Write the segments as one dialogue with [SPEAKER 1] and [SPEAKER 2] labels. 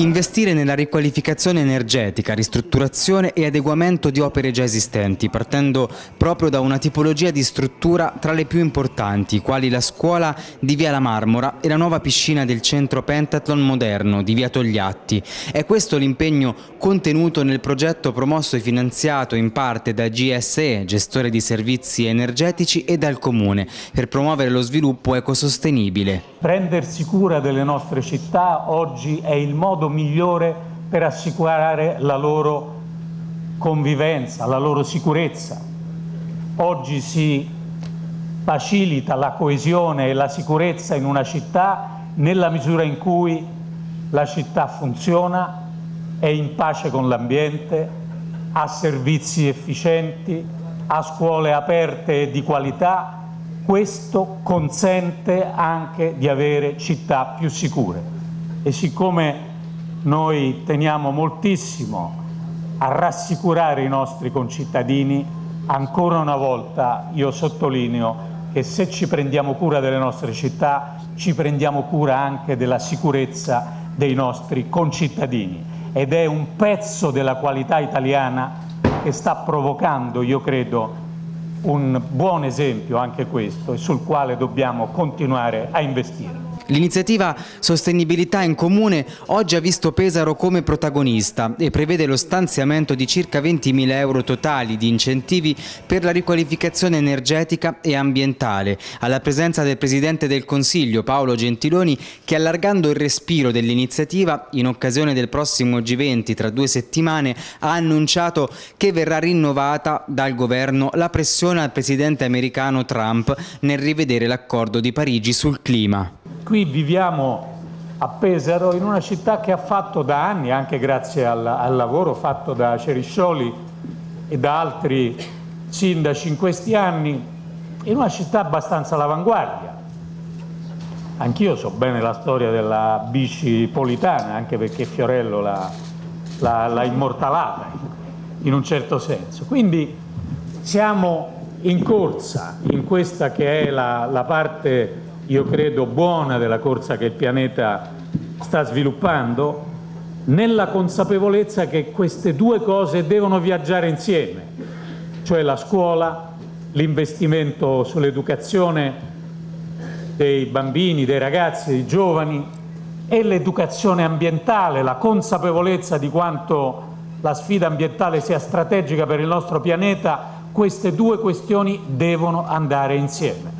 [SPEAKER 1] Investire nella riqualificazione energetica, ristrutturazione e adeguamento di opere già esistenti, partendo proprio da una tipologia di struttura tra le più importanti, quali la scuola di Via La Marmora e la nuova piscina del centro Pentathlon moderno di Via Togliatti. È questo l'impegno contenuto nel progetto promosso e finanziato in parte da GSE, gestore di servizi energetici, e dal Comune, per promuovere lo sviluppo ecosostenibile.
[SPEAKER 2] Prendersi cura delle nostre città oggi è il modo migliore per assicurare la loro convivenza, la loro sicurezza. Oggi si facilita la coesione e la sicurezza in una città nella misura in cui la città funziona, è in pace con l'ambiente, ha servizi efficienti, ha scuole aperte e di qualità, questo consente anche di avere città più sicure. E siccome noi teniamo moltissimo a rassicurare i nostri concittadini, ancora una volta io sottolineo che se ci prendiamo cura delle nostre città ci prendiamo cura anche della sicurezza dei nostri concittadini ed è un pezzo della qualità italiana che sta provocando, io credo, un buon esempio anche questo e sul quale dobbiamo continuare a investire.
[SPEAKER 1] L'iniziativa Sostenibilità in Comune oggi ha visto Pesaro come protagonista e prevede lo stanziamento di circa 20.000 euro totali di incentivi per la riqualificazione energetica e ambientale, alla presenza del Presidente del Consiglio Paolo Gentiloni che allargando il respiro dell'iniziativa in occasione del prossimo G20 tra due settimane ha annunciato che verrà rinnovata dal governo la pressione al Presidente americano Trump nel rivedere l'accordo di Parigi sul clima.
[SPEAKER 2] Qui viviamo a Pesaro in una città che ha fatto da anni, anche grazie al, al lavoro fatto da Ceriscioli e da altri sindaci in questi anni, in una città abbastanza all'avanguardia. Anch'io so bene la storia della bici politana, anche perché Fiorello l'ha immortalata in un certo senso. Quindi siamo in corsa in questa che è la, la parte io credo buona della corsa che il pianeta sta sviluppando, nella consapevolezza che queste due cose devono viaggiare insieme, cioè la scuola, l'investimento sull'educazione dei bambini, dei ragazzi, dei giovani e l'educazione ambientale, la consapevolezza di quanto la sfida ambientale sia strategica per il nostro pianeta, queste due questioni devono andare insieme.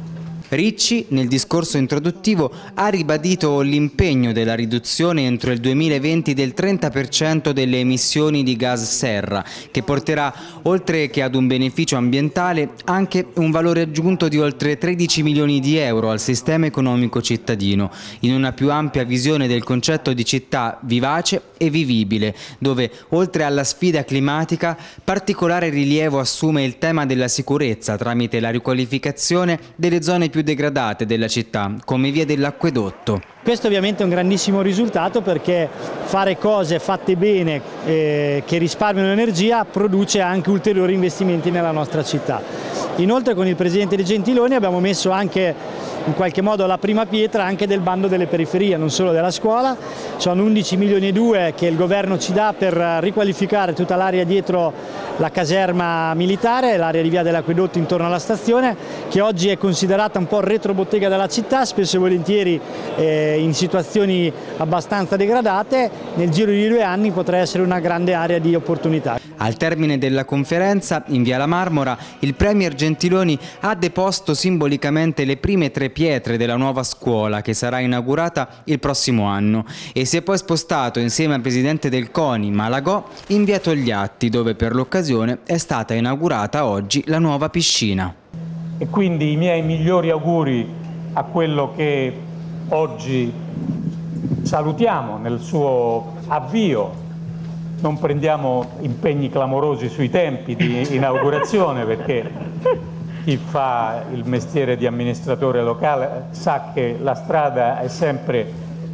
[SPEAKER 1] Ricci, nel discorso introduttivo, ha ribadito l'impegno della riduzione entro il 2020 del 30% delle emissioni di gas serra, che porterà, oltre che ad un beneficio ambientale, anche un valore aggiunto di oltre 13 milioni di euro al sistema economico cittadino, in una più ampia visione del concetto di città vivace e vivibile, dove, oltre alla sfida climatica, particolare rilievo assume il tema della sicurezza tramite la riqualificazione delle zone più più degradate della città, come via dell'acquedotto.
[SPEAKER 3] Questo ovviamente è un grandissimo risultato perché fare cose fatte bene eh, che risparmiano energia produce anche ulteriori investimenti nella nostra città. Inoltre con il Presidente De Gentiloni abbiamo messo anche in qualche modo la prima pietra anche del bando delle periferie, non solo della scuola. Sono 11 milioni e 2 che il governo ci dà per riqualificare tutta l'area dietro la caserma militare, l'area di via dell'acquedotto intorno alla stazione, che oggi è considerata un po' retrobottega della città, spesso e volentieri eh, in situazioni abbastanza degradate, nel giro di due anni potrà essere una grande area di opportunità.
[SPEAKER 1] Al termine della conferenza, in via La Marmora, il Premier Gentiloni ha deposto simbolicamente le prime tre pietre della nuova scuola che sarà inaugurata il prossimo anno e si è poi spostato insieme al Presidente del CONI, Malagò, in via Togliatti, dove per l'occasione è stata inaugurata oggi la nuova piscina.
[SPEAKER 2] E quindi i miei migliori auguri a quello che oggi salutiamo nel suo avvio non prendiamo impegni clamorosi sui tempi di inaugurazione perché chi fa il mestiere di amministratore locale sa che la strada è sempre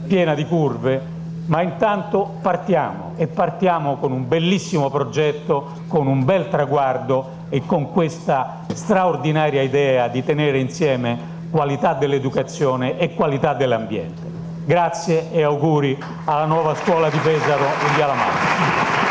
[SPEAKER 2] piena di curve, ma intanto partiamo e partiamo con un bellissimo progetto, con un bel traguardo e con questa straordinaria idea di tenere insieme qualità dell'educazione e qualità dell'ambiente. Grazie e auguri alla nuova scuola di Pesaro in via La Mano.